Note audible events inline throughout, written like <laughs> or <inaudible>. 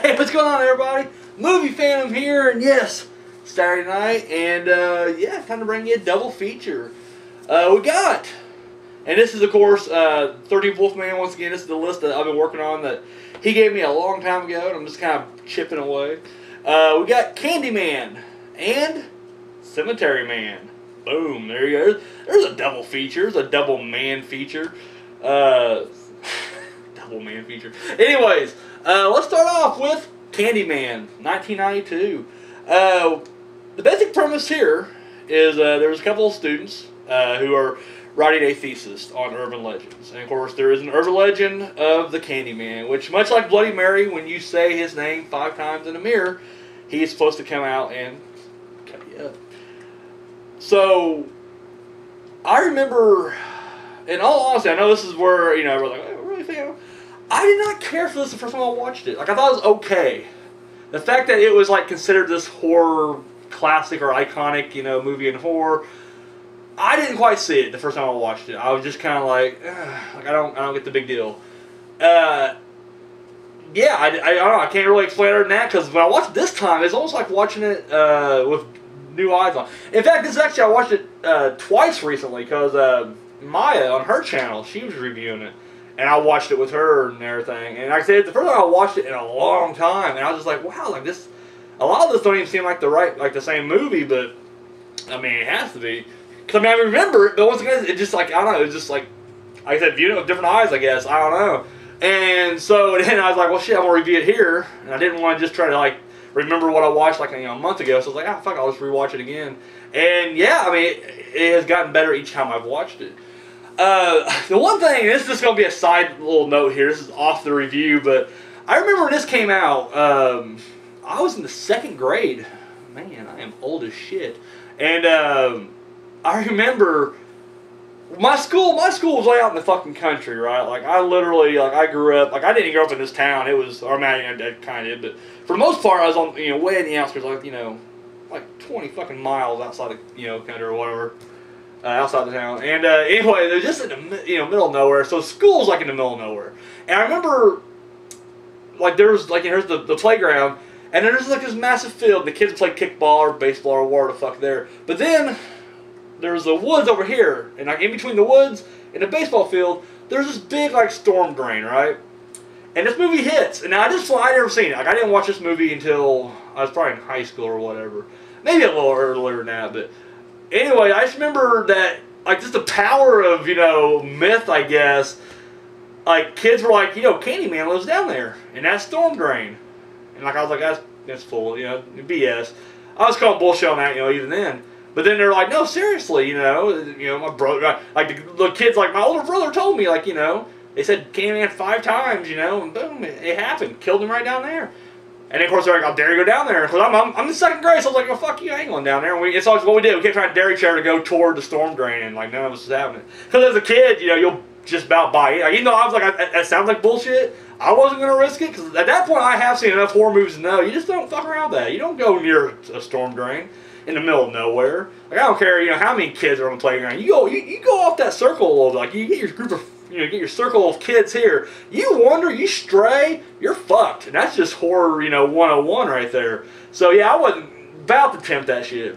<laughs> Hey, what's going on, everybody? Movie Phantom here, and yes, Saturday night, and uh, yeah, time to bring you a double feature. Uh, we got, and this is of course, uh, 13th Wolfman. Once again, this is the list that I've been working on that he gave me a long time ago, and I'm just kind of chipping away. Uh, we got Candyman and Cemetery Man. Boom, there you go. There's a double feature. There's a double man feature. Uh, <laughs> double man feature. Anyways, uh, let's start off with Candyman, 1992. Uh, the basic premise here is uh, there's a couple of students uh, who are writing a thesis on urban legends. And of course, there is an urban legend of the Candyman, which, much like Bloody Mary, when you say his name five times in a mirror, he's supposed to come out and cut you up. So, I remember, in all honesty, I know this is where, you know, we're like, I did not care for this the first time I watched it. Like, I thought it was okay. The fact that it was, like, considered this horror classic or iconic, you know, movie in horror, I didn't quite see it the first time I watched it. I was just kind of like, like I don't, I don't get the big deal. Uh, yeah, I, I, I, don't know. I can't really explain it than that because when I watched it this time, it's almost like watching it uh, with new eyes on. In fact, this is actually I watched it uh, twice recently because uh, Maya on her channel she was reviewing it, and I watched it with her and everything. And like I said, the first time I watched it in a long time, and I was just like, wow, like this. A lot of this don't even seem like the right, like the same movie, but I mean, it has to be. Cause I mean, I remember it, but once again, it just like I don't know, it's just like, like I said, viewing it with different eyes, I guess. I don't know. And so <laughs> then I was like, well, shit, I'm gonna review it here, and I didn't want to just try to like remember what I watched like you know a month ago. So I was like, ah, fuck, I'll just rewatch it again. And yeah, I mean, it, it has gotten better each time I've watched it. Uh, <laughs> the one thing, this is just gonna be a side little note here. This is off the review, but I remember when this came out. Um, I was in the second grade. Man, I am old as shit. And um, I remember my school. My school was way out in the fucking country, right? Like I literally, like I grew up. Like I didn't grow up in this town. It was, or I mean, I kind of did, but for the most part, I was on, you know, way in the outskirts, like you know, like twenty fucking miles outside of, you know, country or whatever. Uh, outside the town, and uh, anyway, they're just in the you know middle of nowhere. So school's like in the middle of nowhere, and I remember like there was like here's the, the playground, and then there's like this massive field. The kids play kickball or baseball or whatever the fuck there. But then there's the woods over here, and like in between the woods and the baseball field, there's this big like storm drain, right? And this movie hits, and now I just I never seen it. Like I didn't watch this movie until I was probably in high school or whatever, maybe a little earlier than that. But anyway, I just remember that like just the power of you know myth, I guess. Like kids were like, you know, Candyman lives down there, and that's storm drain. And like I was like, that's that's full, you know, BS. I was calling bullshit on that, you know, even then. But then they're like, no, seriously, you know, you know, my brother, like the, the kids, like my older brother told me, like, you know, they said Candyman five times, you know, and boom, it, it happened, killed him right down there. And of course they're like, I'll dare you go down there. Because I'm, I'm, I'm second grade, so I was like, well, fuck you, I ain't going down there. And we, it's always what we did. We kept trying to dare each other to go toward the storm drain, and like none of us was having it. Because as a kid, you know, you'll just about buy it. Like, even though I was like, that sounds like bullshit, I wasn't going to risk it. Because at that point, I have seen enough horror movies to know you just don't fuck around that. You don't go near a storm drain in the middle of nowhere. Like I don't care, you know, how many kids are on the playground. You go, you, you go off that circle a little bit. Like you get your group of, you know, get your circle of kids here. You wander, you stray, you're fucked. And that's just horror, you know, 101 right there. So yeah, I wasn't about to tempt that shit.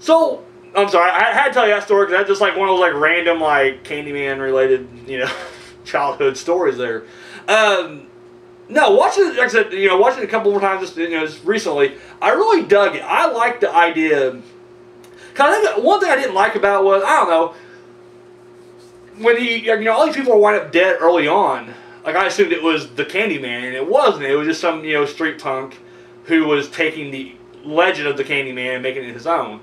So I'm sorry, I had to tell you that story because that's just like one of those like random like Candyman related, you know, <laughs> childhood stories there. Um, no, watching it, like I said, you know, watching it a couple more times just, you know, just recently, I really dug it. I liked the idea. I think one thing I didn't like about was, I don't know, when he, you know, all these people wind up dead early on. Like, I assumed it was the Candyman, and it wasn't. It was just some, you know, street punk who was taking the legend of the Candyman and making it his own.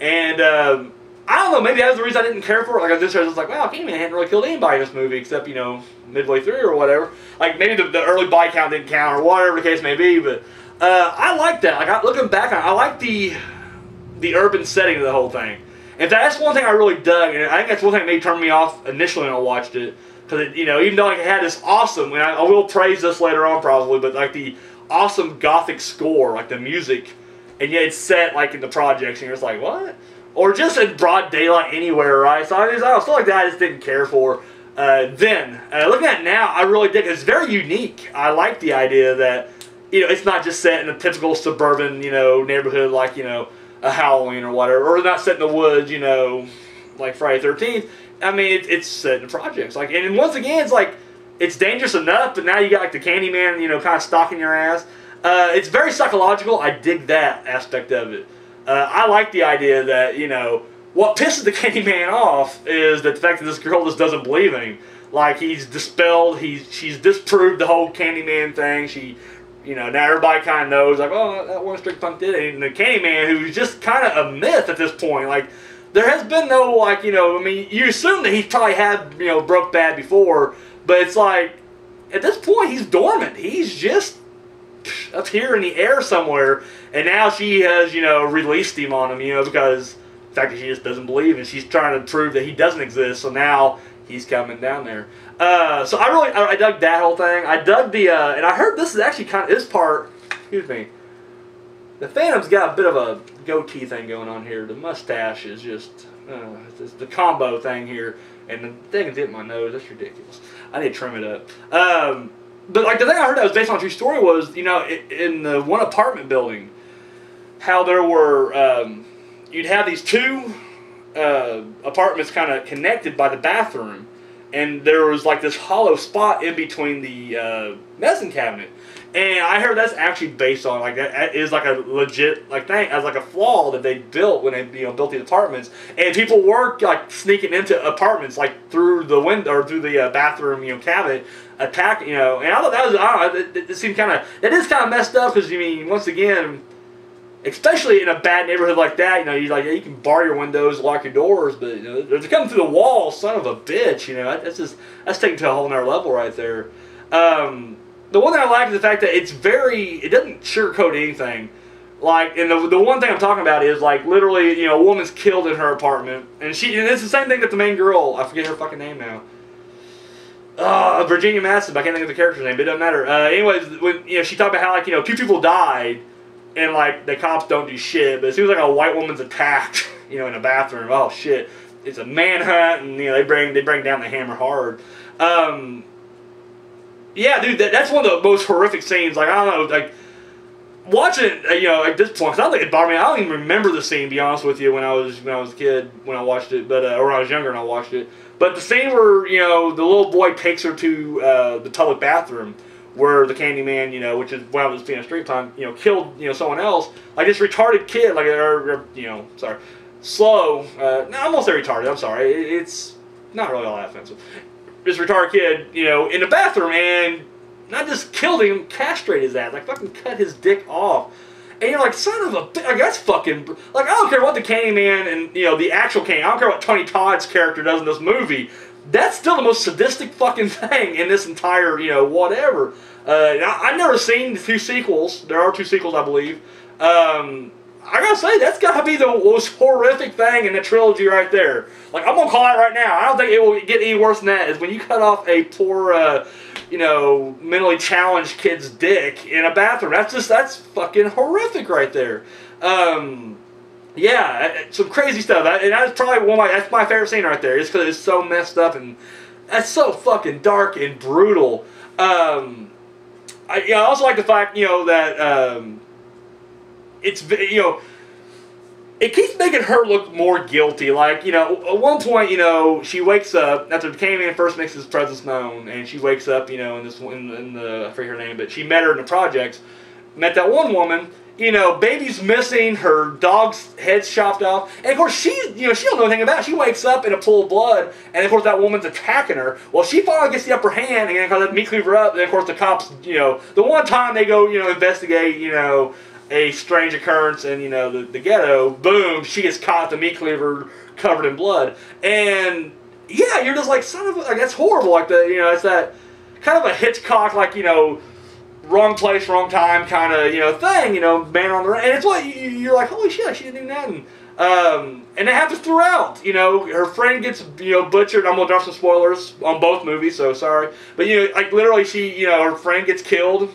And, um, I don't know, maybe that was the reason I didn't care for it. Like, I just was like, wow, Candyman hadn't really killed anybody in this movie except, you know, midway through or whatever. Like, maybe the, the early body count didn't count or whatever the case may be, but uh, I like that. Like, I, looking back on I like the, the urban setting of the whole thing. And that's one thing I really dug, and I think that's one thing that made turn me off initially when I watched it. Because, you know, even though like, it had this awesome, and I, I will praise this later on probably, but like the awesome gothic score, like the music, and yet it's set like in the projects, and you're just like, what? Or just in broad daylight anywhere, right? So I, just, I stuff like that I just didn't care for. Uh, then, uh, looking at it now, I really dig. It's very unique. I like the idea that you know, it's not just set in a typical suburban, you know, neighborhood like, you know, a Halloween or whatever, or not set in the woods, you know, like Friday Thirteenth. I mean, it, it's set in projects. Like, and once again, it's like it's dangerous enough, but now you got like the Candyman, you know, kind of stalking your ass. Uh, it's very psychological. I dig that aspect of it. Uh, I like the idea that you know what pisses the <laughs> Candyman off is that the fact that this girl just doesn't believe him. Like he's dispelled, he's she's disproved the whole Candyman thing. She you know, now everybody kind of knows, like, oh, that one strict punk did it. And the Candyman, who's just kind of a myth at this point, like, there has been no, like, you know, I mean, you assume that he's probably had, you know, broke bad before, but it's like, at this point, he's dormant. He's just up here in the air somewhere, and now she has, you know, released him on him, you know, because the fact that she just doesn't believe, and she's trying to prove that he doesn't exist, so now he's coming down there. Uh, so I really, I, I, dug that whole thing. I dug the, uh, and I heard this is actually kind of, this part, excuse me, the Phantom's got a bit of a goatee thing going on here. The mustache is just, uh, the combo thing here, and the thing is hitting my nose. That's ridiculous. I need to trim it up. Um, but like the thing I heard that was based on a true story was, you know, in the one apartment building, how there were, um, you'd have these two uh, apartments kind of connected by the bathroom and there was like this hollow spot in between the uh, medicine cabinet. And I heard that's actually based on like that is like a legit like thing as like a flaw that they built when they you know built these apartments. And people were like sneaking into apartments like through the window or through the uh, bathroom you know cabinet, attack you know. And I thought that was I don't know it, it, seemed kind of that is kind of messed up because you mean once again especially in a bad neighborhood like that, you know, you like you can bar your windows, lock your doors, but you know, they're coming through the wall, son of a bitch. You know, that's just that's taken to a whole nother level right there. Um, the one thing I like is the fact that it's very, it doesn't sugarcoat anything. Like, and the, the one thing I'm talking about is like literally, you know, a woman's killed in her apartment, and she, and it's the same thing that the main girl, I forget her fucking name now. Uh, Virginia Madsen, I can't think of the character's name, but it doesn't matter. Uh, anyways, when you know she talked about how like you know two people died, and like the cops don't do shit. But it seems like a white woman's attacked, <laughs> you know, in a bathroom, oh shit, it's a manhunt, and you know they bring they bring down the hammer hard. Um, yeah, dude, that, that's one of the most horrific scenes. Like I don't know, like watching it, you know, at this point, I don't think it bothered me. I don't even remember the scene. To be honest with you, when I was when I was a kid, when I watched it, but uh, or when I was younger and I watched it. But the scene where you know the little boy takes her to uh, the public bathroom where the Candyman, you know, which is when I was being a street time, you know, killed, you know, someone else, like this retarded kid, like, or, or you know, sorry, slow, uh, no, almost retarded, I'm sorry, it's not really all that offensive. This retarded kid, you know, in the bathroom and not just killed him, castrated his ass, like fucking cut his dick off. And you're like, son of a bitch, like, that's fucking, like, I don't care what the Candyman and, you know, the actual Candyman, I don't care what Tony Todd's character does in this movie, that's still the most sadistic fucking <laughs> thing in this entire, you know, whatever. Uh, I, have never seen the two sequels. There are two sequels, I believe. Um, I gotta say, that's gotta be the most horrific thing in the trilogy right there. Like, I'm gonna call it right now. I don't think it will get any worse than that. Is when you cut off a poor, uh, you know, mentally challenged kid's dick in a bathroom. That's just, that's fucking horrific right there. Um, yeah, some crazy stuff. And that's probably one of my, that's my favorite scene right there. Just because it's so messed up and that's so fucking dark and brutal. Um, I, I also like the fact, you know, that um, it's, you know, it keeps making her look more guilty. Like, you know, at one point, you know, she wakes up after Candyman first makes his presence known, and she wakes up, you know, in this in, in the I forget her name, but she met her in the projects, met that one woman, you know, baby's missing, her dog's head's chopped off, and of course she, you know, she don't know anything about it. She wakes up in a pool of blood, and of course that woman's attacking her. Well, she finally gets the upper hand, and then of meat cleaver up, and of course the cops, you know, the one time they go, you know, investigate, you know, a strange occurrence in, you know, the, the ghetto, boom, she gets caught, the meat cleaver covered in blood. And, yeah, you're just like, son of a, like, that's horrible, like, the, you know, it's that kind of a Hitchcock, like, you know, wrong place, wrong time kind of you know thing. You know, man on the run, and it's what you're like, holy shit, she didn't do nothing. Um, and it happens throughout. You know, her friend gets you know butchered. I'm gonna drop some spoilers on both movies, so sorry. But you know, like literally, she you know her friend gets killed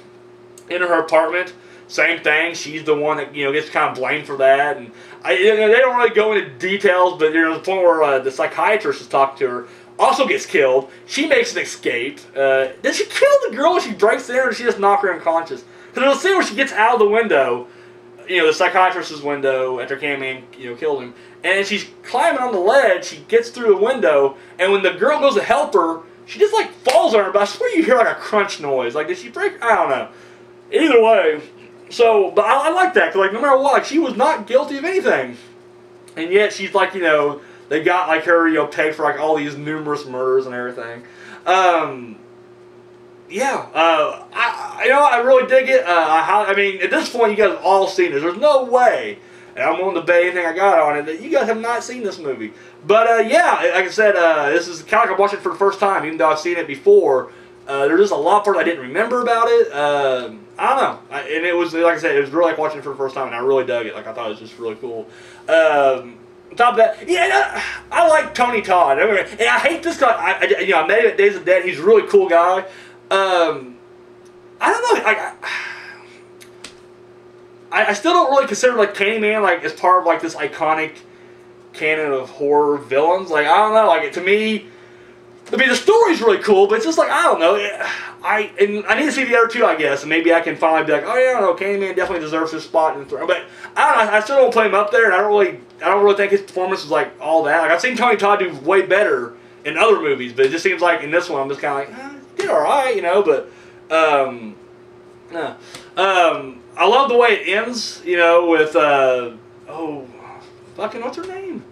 in her apartment. Same thing. She's the one that you know gets kind of blamed for that, and I, you know, they don't really go into details. But you know, the point where uh, the psychiatrist is talking to her also gets killed. She makes an escape. Uh, did she kill the girl when she breaks in, or she just knock her unconscious? Because a scene where she gets out of the window, you know, the psychiatrist's window after Candyman, you know, killed him, and she's climbing on the ledge. She gets through the window, and when the girl goes to help her, she just like falls on her. But I swear you hear like a crunch noise. Like did she break? I don't know. Either way, so but I, I like that because like no matter what, like, she was not guilty of anything, and yet she's like you know they got like her you know paid for like all these numerous murders and everything. Um, yeah, uh, I you know I really dig it. Uh, I, I mean, at this point, you guys have all seen it. There's no way, and I'm willing to bet anything I got on it that you guys have not seen this movie. But uh, yeah, like I said, uh, this is kind of like I'm watching it for the first time, even though I've seen it before. Uh, there's just a lot part I didn't remember about it. Um, I don't know, I, and it was like I said, it was really like watching it for the first time, and I really dug it. Like I thought it was just really cool. Um, top of that, yeah, I, like Tony Todd. I mean, and I hate this guy. I, I, you know, I met him at Days of Dead. He's a really cool guy. Um, I don't know. I, I, I still don't really consider like Candyman like as part of like this iconic canon of horror villains. Like I don't know. Like to me, I mean the story's really cool, but it's just like I don't know. I and I need to see the other two, I guess, and maybe I can finally be like, oh yeah, no, Candyman definitely deserves his spot in the throne. But I don't know. I still don't play him up there, and I don't really, I don't really think his performance was like all that. Like I've seen Tony Todd do way better in other movies, but it just seems like in this one, I'm just kind of like, eh, did all right, you know. But um, yeah. Um, I love the way it ends, you know, with, uh, oh, fucking, what's her name?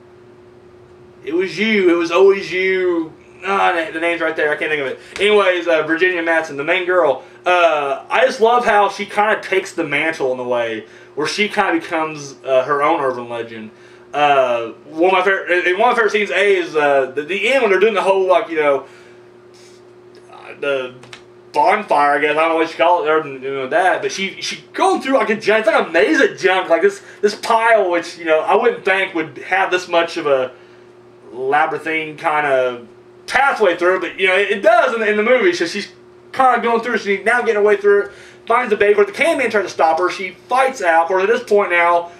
It was you. It was always you. Ah, the name's right there. I can't think of it. Anyways, uh, Virginia Madsen, the main girl. Uh, I just love how she kind of takes the mantle in a way where she kind of becomes uh, her own urban legend. Uh, one of my favorite, one of my favorite scenes, A, is uh, the, the end when they're doing the whole, like, you know, the bonfire, I guess. I don't know what you call it, or you know that. But she she going through like a giant, it's like a maze of junk, like this this pile, which you know I wouldn't think would have this much of a labyrinthine kind of pathway through, but you know it, does in the, movie. So she's kind of going through. She's now getting her way through. Finds the baby. Where the Candyman tries to stop her, she fights out. Or at this point now,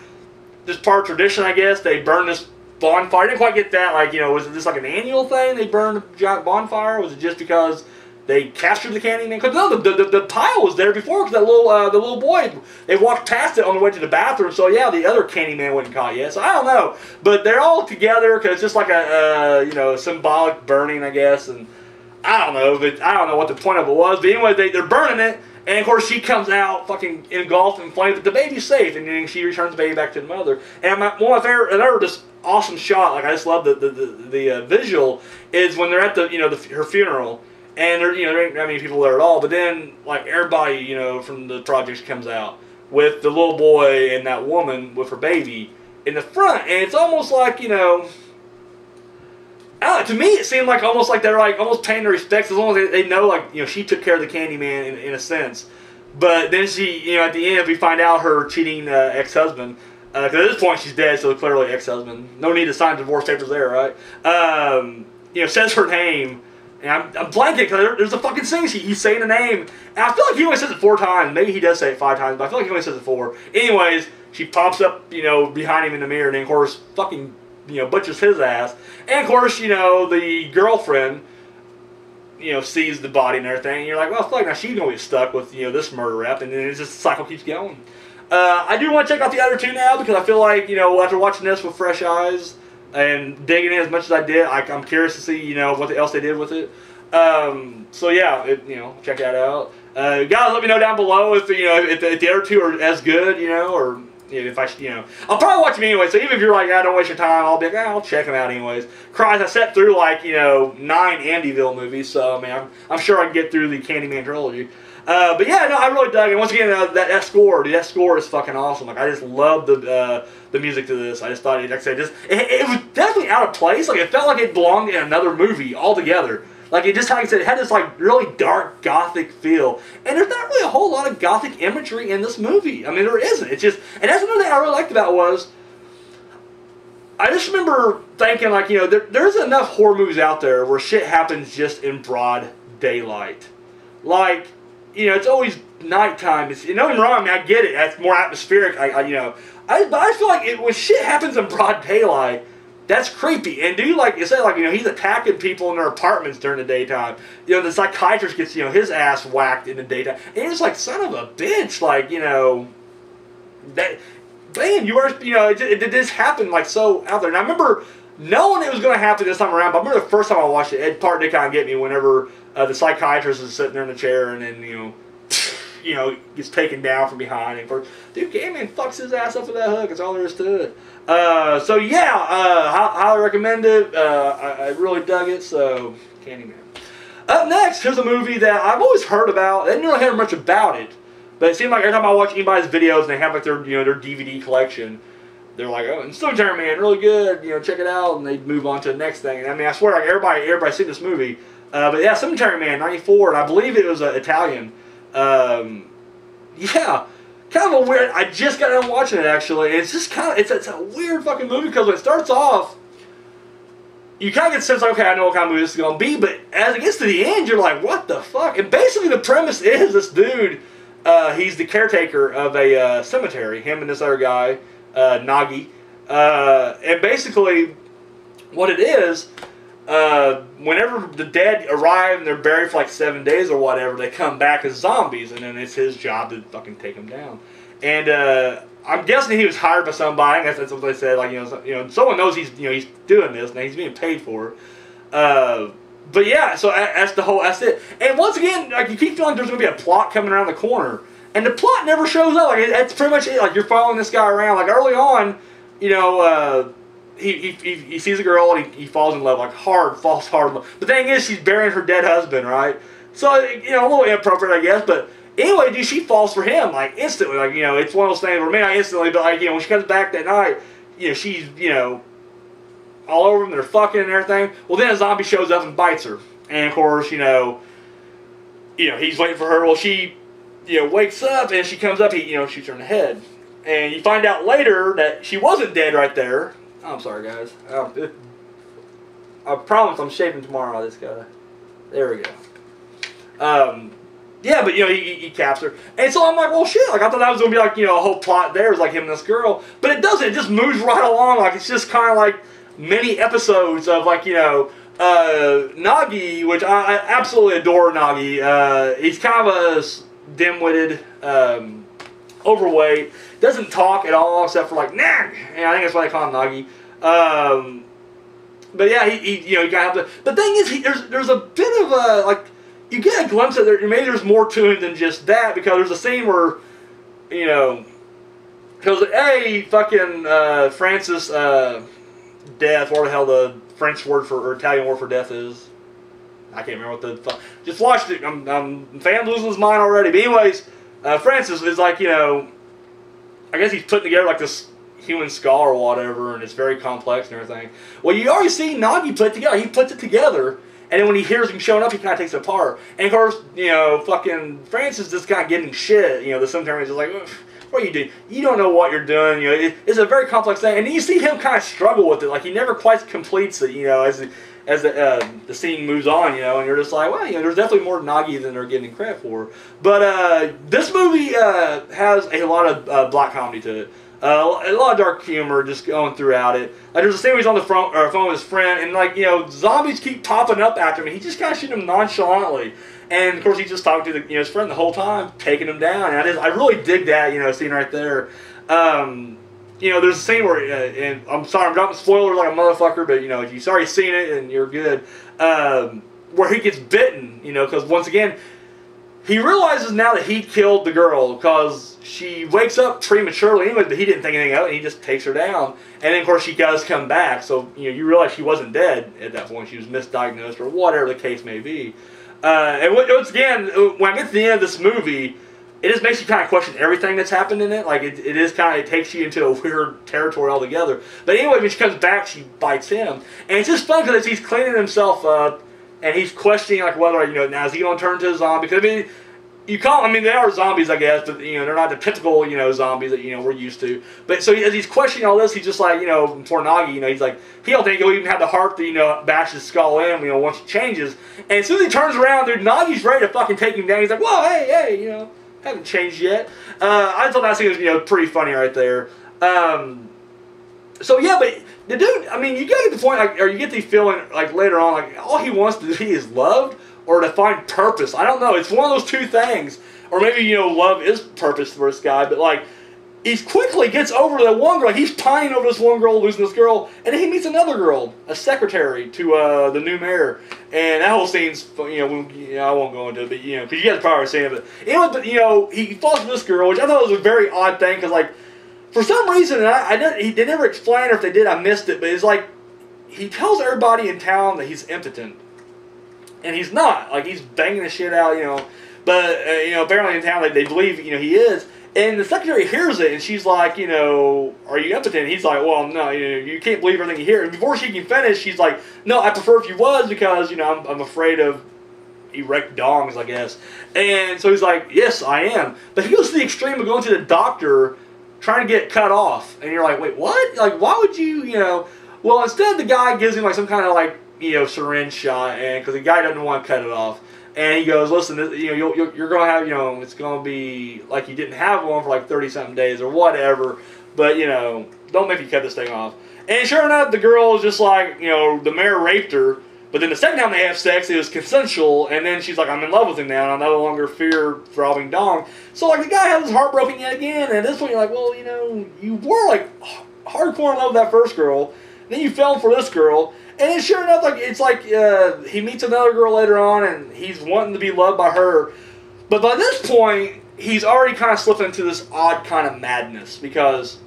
this part of tradition, I guess, they burn this bonfire. I didn't quite get that. Like, you know, was just like an annual thing? They burned a giant bonfire? Was it just because they captured the Candyman. Because no, the, the, the, pile was there before. Because that little uh, the little boy, they walked past it on the way to the bathroom. So yeah, the other candy man wasn't caught yet. So I don't know, but they're all together because it's just like a uh, you know symbolic burning, I guess. And I don't know, but I don't know what the point of it was. But anyway, they they're burning it. And of course, she comes out fucking engulfed in flames, but the baby's safe, and then she returns the baby back to the mother. And my, one of my favorite, another just awesome shot, like I just love the the, the, the uh, visual, is when they're at the you know the, her funeral, and there, you know, there ain't that many people there at all. But then, like everybody, you know, from the projects comes out with the little boy and that woman with her baby in the front, and it's almost like you know. To me, it seemed like almost like they're like almost paying their respects as long as they, they know like you know she took care of the Candyman in, in a sense. But then she, you know, at the end we find out her cheating uh, ex-husband. Because uh, at this point she's dead, so clearly ex-husband. No need to sign divorce papers there, right? Um, you know, says her name and I'm, I'm blanking because there's a fucking scene. He, he's saying a name. And I feel like he only says it four times. Maybe he does say it five times, but I feel like he only says it four. Anyways, she pops up, you know, behind him in the mirror, and then, of course, fucking, you know, butchers his ass. And, of course, you know, the girlfriend, you know, sees the body and everything. And you're like, well, fuck, now she's to get stuck with, you know, this murder rep. And then it's just the cycle keeps going. Uh, I do want to check out the other two now because I feel like, you know, after watching this with fresh eyes, and digging in as much as I did. I, am curious to see, you know, what else they did with it. Um, so yeah, it, you know, check that out. Uh, guys, let me know down below if you know if the, if the other two are as good, you know, or if I, you know, I'll probably watch them anyway. So even if you're like, I ah, don't waste your time, I'll be like, ah, I'll check them out anyways. Cries, I sat through like you know nine Amityville movies, so I mean, I'm, I'm sure I can get through the Candyman trilogy. Uh, but yeah, no, I really dug it. Once again, uh, that, that score, dude, that score is fucking awesome. Like I just love the uh, the music to this. I just thought, like I said, just it, it, was definitely out of place. Like it felt like it belonged in another movie altogether. Like it just, like I said, it had this like really dark gothic feel, and there's not really a whole lot of gothic imagery in this movie. I mean, there isn't. It's just, and that's another thing I really liked about was. I just remember thinking, like, you know, there, there's enough horror movies out there where shit happens just in broad daylight. Like, you know, it's always nighttime. It's, you know, wrong. I mean, I get it. That's more atmospheric. I, I you know, I, but I feel like it, when shit happens in broad daylight, That's creepy. And dude, like you said, like you know, he's attacking people in their apartments during the daytime. You know, the psychiatrist gets you know his ass whacked in the daytime, and it's like son of a bitch, like you know, that man, you are you know, it, it, it just happened like so out there. And I remember knowing it was going to happen this time around, but I remember the first time I watched it, it part to kind of get me whenever uh, the psychiatrist is sitting there in the chair, and then you know <laughs> you know, gets taken down from behind. And course, dude, Candyman fucks his ass up with that hook. That's all there is to it. Uh, so yeah, uh, highly recommend it. Uh, I, I, really dug it. So Candyman. Up next, here's a movie that I've always heard about. I didn't really hear much about it, but it seemed like every time I watch anybody's videos and they have like their you know their DVD collection, they're like, oh, and Stone Man, really good. You know, check it out, and they move on to the next thing. And I mean, I swear, like everybody, everybody's seen this movie. Uh, but yeah, Cemetery Man, '94, and I believe it was uh, Italian. Um, yeah, kind of a weird. I just got done watching it actually. It's just kind of it's, it's a weird fucking movie because when it starts off, you kind of get the sense like, okay, I know what kind of movie this is gonna be, but as it gets to the end, you're like, what the fuck? And basically, the premise is this dude. Uh, he's the caretaker of a uh, cemetery. Him and this other guy, uh, Gnaghi, uh, and basically, what it is uh, whenever the dead arrive and they're buried for like seven days or whatever, they come back as zombies, and then it's his job to fucking take them down. And uh, I'm guessing he was hired by somebody. Guess that's what they said. Like you know, you know, someone knows he's you know he's doing this and he's being paid for it. Uh, but yeah, so that's the whole. That's it. And once again, like you keep feeling there's gonna be a plot coming around the corner, and the plot never shows up. Like that's pretty much it. Like you're following this guy around. Like early on, you know uh, he, he, he sees a girl and he, he falls in love, like hard, falls hard in love. The thing is, she's burying her dead husband, right? So, you know, a little inappropriate, I guess, but anyway, dude, she falls for him, like, instantly. Like, you know, it's one of those things where, maybe not instantly, but, like, you know, when she comes back that night, you know, she's, you know, all over them, they're fucking and everything. Well, then a zombie shows up and bites her. And, of course, you know, you know, he's waiting for her. Well, she, you know, wakes up and she comes up, he, you know, shoots her in the head. And you find out later that she wasn't dead right there I'm sorry, guys. Um, <laughs> I promise I'm shaving tomorrow. This guy. There we go. Um, yeah, but you know he, he caps her, and so I'm like, well, shit. Like I thought that was gonna be like you know a whole plot there was like him and this girl, but it doesn't. It just moves right along. Like it's just kind of like many episodes of like you know uh, Gnaghi, which I, I absolutely adore. Gnaghi. Uh, he's kind of a dim-witted, um, overweight doesn't talk at all except for like, nah. And I think that's why they call him Gnaghi. Um, but yeah, he, he, you know, you got to. have The thing is, he, there's there's a bit of a like, you get a glimpse of there. Maybe there's more to him than just that because there's a scene where, you know, because hey, fucking uh, Francis uh, death, or the hell the French word for or Italian word for death is. I can't remember what the fuck. Just watched it. I'm, I'm fan losing his mind already. But anyways, uh, Francis is like you know I guess he's putting together like this human skull or whatever, and it's very complex and everything. Well, you already see Gnaghi put it together. He puts it together, and then when he hears him showing up, he kind of takes it apart. And of course, you know, fucking Francis just kind of getting shit. You know, the cemetery is just like, what are you doing? You don't know what you're doing. You know, it, it's a very complex thing, and you see him kind of struggle with it. Like he never quite completes it. You know, as as the, uh, the scene moves on, you know, and you're just like, well, you know, there's definitely more Gnaghi than they're getting credit for. But uh, this movie uh, has a lot of uh, black comedy to it. Uh, a lot of dark humor just going throughout it. Like there's a scene where he's on the or phone with his friend, and like you know, zombies keep popping up after him. He just kind of shoots them nonchalantly, and of course he's just talking to the, you know his friend the whole time, taking him down. And I just I really dig that you know scene right there. Um, you know, there's a scene where, uh, and I'm sorry, I'm dropping spoilers like a motherfucker, but you know, if you've already seen it and you're good, um, where he gets bitten, you know, because once again, he realizes now that he killed the girl because she wakes up prematurely anyway, but he didn't think anything of it, and he just takes her down. And then, of course, she does come back, so, you know, you realize she wasn't dead at that point. She was misdiagnosed or whatever the case may be. Uh, and once again, when I get to the end of this movie, it just makes you kind of question everything that's happened in it. Like it, it is kind of it takes you into a weird territory altogether. But anyway, when she comes back, she bites him, and it's just fun because he's cleaning himself up, and he's questioning like whether you know now is he to turn into a zombie? Because I mean. You call. I mean, they are zombies, I guess, but you know they're not the typical, you know, zombies that you know we're used to. But so as he's questioning all this, he's just like, you know, for Gnaghi, you know, he's like, he don't think he'll even have the heart to, you know, bash his skull in, you know, once he changes. And as soon as he turns around, dude, Gnaghi's ready to fucking take him down. He's like, whoa, hey, hey, you know, haven't changed yet. Uh, I thought that scene was you know pretty funny right there. Um, so yeah, but the dude, I mean, you get to the point, like, or you get the feeling, like later on, like all he wants to be <laughs> is loved or to find purpose. I don't know. It's one of those two things, or maybe you know, love is purpose for this guy, but like. He quickly gets over that one girl. He's pining over this one girl, losing this girl, and then he meets another girl, a secretary to uh, the new mayor. And that whole scene's, you know, we, you know I won't go into it, but you know, because you guys probably seen it. But but you know, he falls for this girl, which I thought was a very odd thing, because like for some reason, and I, I didn't, he, they never explain, or if they did, I missed it. But it's like he tells everybody in town that he's impotent, and he's not. Like he's banging the shit out, you know. But uh, you know, apparently in town they, they believe you know he is. And the secretary hears it, and she's like, you know, are you impotent? He's like, well, no, you know, you can't believe everything you hear. And before she can finish, she's like, no, I prefer if you was because you know I'm, I'm afraid of erect dongs, I guess. And so he's like, yes, I am. But he goes to the extreme of going to the doctor trying to get cut off. And you're like, wait, what? Like, why would you, you know? Well, instead the guy gives him like some kind of like, you know, syringe shot, and because the guy doesn't want to cut it off. And he goes, listen, you know, you're, you're going to have, you know, it's going to be like you didn't have one for like 30 something days or whatever. But, you know, don't make me cut this thing off. And sure enough, the girl is just like, you know, the mayor raped her. But then the second time they have sex, it was consensual, and then she's like, I'm in love with him now, and I no longer fear throbbing dong. So, like, the guy has his heart broken yet again, and at this point, you're like, well, you know, you were, like, hardcore in love with that first girl, then you fell for this girl, and sure enough, like, it's like uh, he meets another girl later on, and he's wanting to be loved by her. But by this point, he's already kind of slipping into this odd kind of madness, because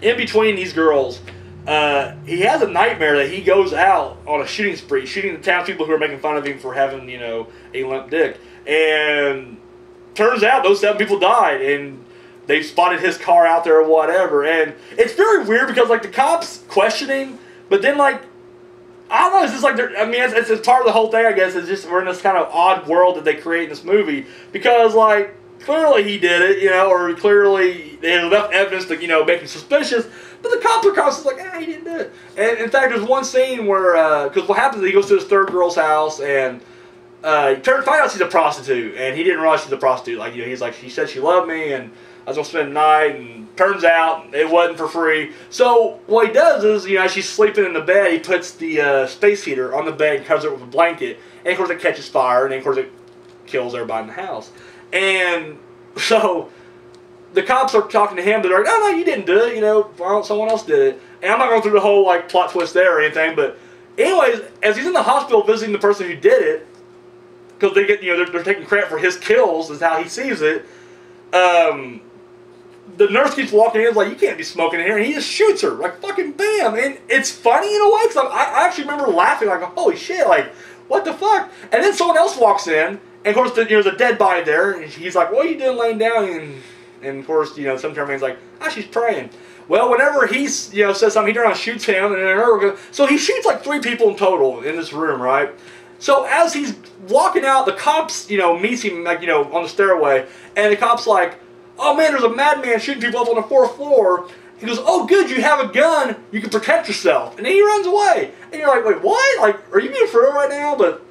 in between these girls, uh, he has a nightmare that he goes out on a shooting spree, shooting the townspeople who are making fun of him for having, you know, a limp dick. And turns out those seven people died, and they spotted his car out there or whatever. And it's very weird because, like, the cops questioning, but then, like, I don't know, it's just like, I mean, it's, it's, it's part of the whole thing, I guess. It's just we're in this kind of odd world that they create in this movie because, like, clearly he did it, you know, or clearly they had enough evidence to, you know, make him suspicious. But the cops are constantly like, ah, he didn't do it. And in fact, there's one scene where, because uh, what happens is he goes to his third girl's house and uh, turns, find out she's a prostitute, and he didn't realize she's a prostitute. Like, you know, he's like, she said she loved me, and I was gonna spend the night, and turns out it wasn't for free. So what he does is, you know, she's sleeping in the bed, he puts the uh, space heater on the bed and covers it with a blanket, and of course it catches fire, and of course it kills everybody in the house. And <laughs> so the cops are talking to him, but they're like, "Oh no, you didn't do it. You know, someone else did it." And I'm not going through the whole like plot twist there or anything, but anyways, as he's in the hospital visiting the person who did it, because they get you know they're, they're, taking credit for his kills is how he sees it. Um, the nurse keeps walking in, like, "You can't be smoking in here," and he just shoots her like fucking bam. And it's funny in a way because I, I actually remember laughing like, "Holy shit!" Like, what the fuck? And then someone else walks in. And of course, the, you know, there's a dead body there, and he's like, "What are you doing laying down?" And and of course, you know, some man's like, ah, she's praying. Well, whenever he's, you know, says something, he turns around shoots him, and then so he shoots like three people in total in this room, right? So as he's walking out, the cops, you know, meets him, like, you know, on the stairway, and the cop's like, oh man, there's a madman shooting people up on the fourth floor. He goes, oh good, you have a gun, you can protect yourself. And then he runs away. And you're like, wait, what? Like, are you being for real right now? But,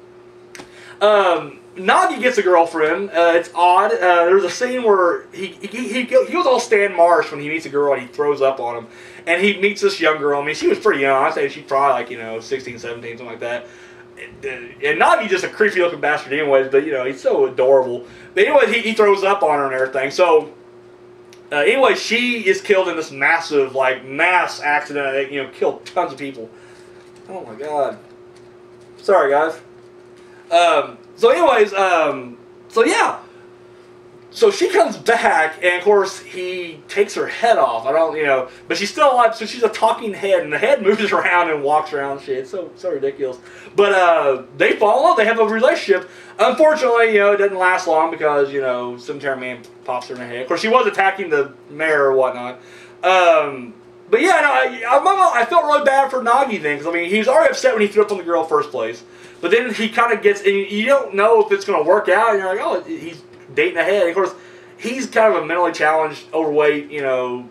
um, Gnaghi gets a girlfriend. Uh, it's odd. Uh, there's a scene where he, he, he, goes all Stan Marsh when he meets a girl and he throws up on him. And he meets this young girl. I mean, she was pretty young. I'd say she's probably like, you know, 16, 17, something like that. And, and just a creepy looking bastard anyways, but, you know, he's so adorable. But anyway, he, he throws up on her and everything. So, uh, anyway, she is killed in this massive, like, mass accident that, you know, killed tons of people. Oh my god. Sorry, guys. Um, so, anyways, um, so yeah. So she comes back, and of course he takes her head off. I don't, you know, but she's still alive. So she's a talking head, and the head moves <laughs> around and walks around. shit, it's so so ridiculous. But uh, they fall in love. They have a relationship. Unfortunately, you know, it doesn't last long because you know Cemetery Man pops her in the head. Of course, she was attacking the mayor or whatnot. Um, but yeah, no, I, I, I felt really bad for Gnaghi then because I mean he was already upset when he threw up on the girl first place. But then he kind of gets, and you don't know if it's going to work out. And you're like, oh, he's dating ahead. And of course, he's kind of a mentally challenged, overweight, you know,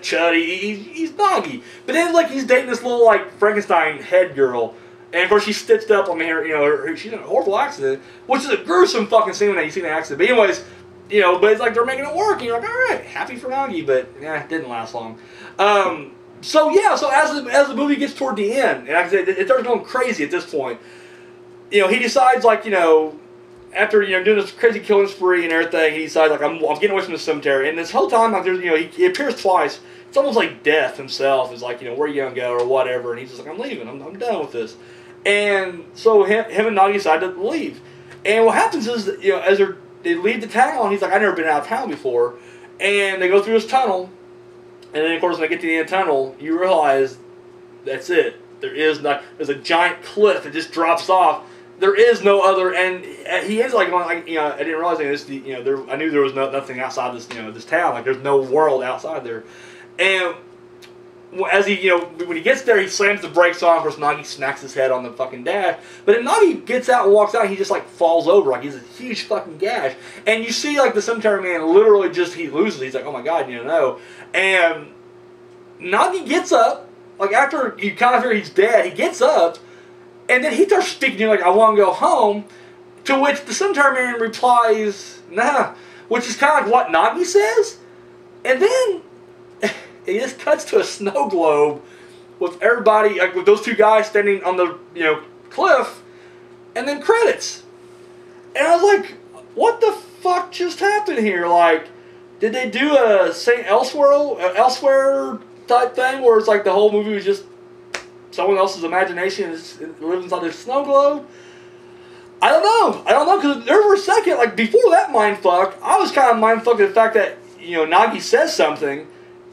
chuddy. He's, he's doggy. But then, like, he's dating this little, like, Frankenstein head girl. And of course, she's stitched up. I mean, her, you know, her, she's in a horrible accident, which is a gruesome fucking scene when you see the accident. But anyways, you know, but it's like they're making it work. And you're like, all right, happy for Gnaghi, but yeah, it didn't last long. Um, so yeah, so as the, as the movie gets toward the end, and like I said, it starts going crazy at this point. You know, he decides like you know, after you know doing this crazy killing spree and everything, he decides like I'm, I'm getting away from the cemetery. And this whole time, like there's you know, he, he appears twice. It's almost like death himself is like you know where you gonna go or whatever, and he's just like I'm leaving. I'm, I'm done with this. And so him, him and Gnaghi decide to leave. And what happens is, you know, as they're, they leave the town, he's like, I've never been out of town before. And they go through this tunnel. And then, of course, when they get to the end of the tunnel, you realize that's it. There is not, there's a giant cliff that just drops off. There is no other, and uh, he is like like, you know, I didn't realize this, you know, there, I knew there was no, nothing outside this, you know, this town. Like, there's no world outside there. And as he, you know, when he gets there, he slams the brakes on. Of course, Gnaghi smacks his head on the fucking dash. But then Gnaghi gets out and walks out, he just like falls over, like he's a huge fucking gash. And you see like the cemetery man literally just he loses. He's like, oh my god, you know. And Gnaghi gets up, like after you kind of hear he's dead, he gets up, and then he starts speaking to you like, I want to go home. To which the man replies, nah, which is kind of like what Gnaghi says. And then <laughs> it just cuts to a snow globe with everybody, like with those two guys standing on the you know cliff, and then credits. And I was like, what the fuck just happened here? Like, did they do a Saint Elsewhere, uh, Elsewhere type thing where it's like the whole movie was just someone else's imagination is living inside this snow globe? I don't know. I don't know because there for a second, like before that mind fuck, I was kind of mind fucked at the fact that you know Gnaghi says something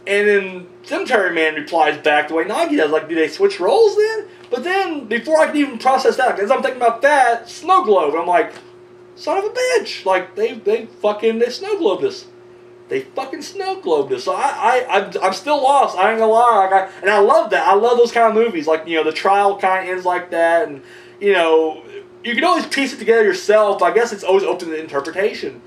and then Cemetery Man replies back the way Gnaghi does. Like, do they switch roles then? But then, before I can even process that, as I'm thinking about that, Snow Globe, I'm like, son of a bitch. Like, they, they fucking, they Snow globe us. They fucking Snow Globed us. So I, I, I'm, still lost. I ain't gonna lie. Like, I, and I love that. I love those kind of movies. Like, you know, the trial kind of ends like that. And, you know, you can always piece it together yourself. I guess it's always open to interpretation.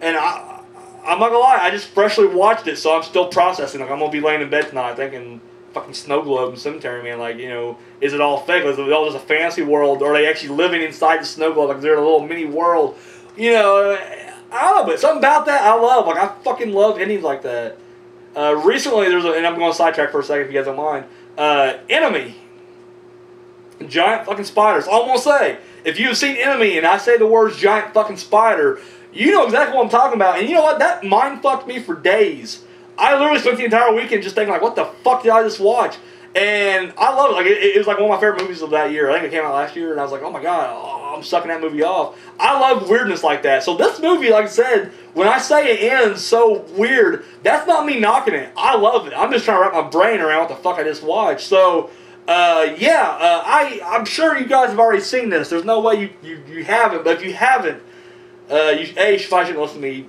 And I, I'm not gonna lie, I just freshly watched it, so I'm still processing. Like I'm gonna be laying in bed tonight thinking, fucking snow globe and cemetery man. Like you know, is it all fake? Is it all just a fantasy world? Or are they actually living inside the snow globe? Like they're in a little mini world? You know, I know, but something about that I love. Like I fucking love endings like that. Uh, recently, there's a, and I'm going to sidetrack for a second if you guys don't mind. Uh, Enemy, giant fucking spiders. All I'm gonna say, if you've seen Enemy and I say the words giant fucking spider, you know exactly what I'm talking about. And you know what? That mind fucked me for days. I literally spent the entire weekend just thinking like, what the fuck did I just watch? And I love it. Like it, it was like one of my favorite movies of that year. I think it came out last year, and I was like, oh my god, oh, I'm sucking that movie off. I love weirdness like that. So this movie, like I said, when I say it ends so weird, that's not me knocking it. I love it. I'm just trying to wrap my brain around what the fuck I just watched. So. Uh, yeah, uh, I, I'm sure you guys have already seen this. There's no way you, you, you haven't, but if you haven't, uh, you, a, I shouldn't listen to me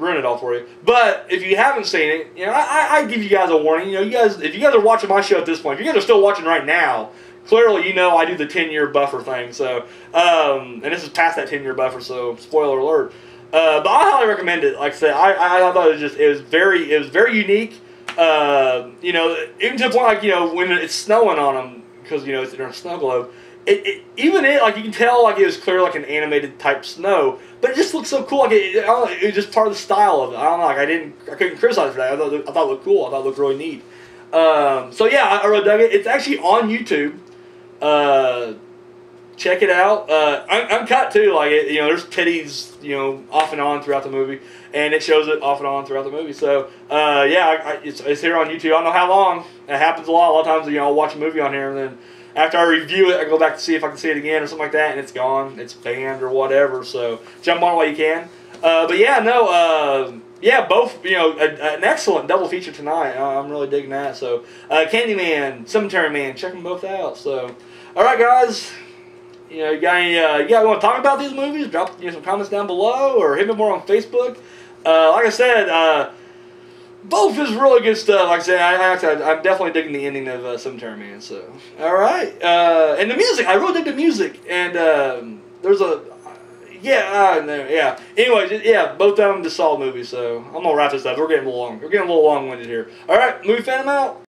ruin it all for you. But if you haven't seen it, you know, I, I give you guys a warning. You know, you guys, if you guys are watching my show at this point, if you guys are still watching right now, clearly you know I do the 10 year buffer thing. So, um, and this is past that 10 year buffer, so spoiler alert. Uh, but I highly recommend it. Like I said, I, I thought it was just, it was very, it was very unique. Uh, you know, even to the point like, you know, when it's snowing on them, because, you know, it's in a snow globe, it, it, even it, like you can tell, like it was clear, like an animated type snow, but it just looks so cool. Like it, it, it was just part of the style of it. I don't know. Like I didn't, I couldn't criticize for that. I thought, I thought it looked cool. I thought it looked really neat. Um, so yeah, I, I really dug it. It's actually on YouTube. Uh, check it out. Uh, I'm, cut too. Like it, you know, there's titties, you know, off and on throughout the movie, and it shows it off and on throughout the movie. So uh, yeah, I, I, it's, it's here on YouTube. I don't know how long. It happens a lot. A lot of times, you know, I'll watch a movie on here and then after I review it, I go back to see if I can see it again or something like that, and it's gone, it's banned or whatever. So jump on while you can. Uh, but yeah, no, uh, yeah, both you know, a, a, an excellent double feature tonight. Uh, I'm really digging that. So uh, Candyman, Cemetery Man, check them both out. So all right, guys. You know, you got any, uh, you guys want to talk about these movies? Drop you know, some comments down below, or hit me more on Facebook. Uh, like I said, uh, both is really good stuff. Like I said, I, I, I'm definitely digging the ending of uh, Cemetery Man. So, all right, uh, and the music, I really dig the music. And um, there's a, yeah, uh, no, yeah. Anyways, yeah, both of them just solid movies. So I'm gonna wrap this up. We're getting a little long. We're getting a little long-winded here. All right, movie fan, out.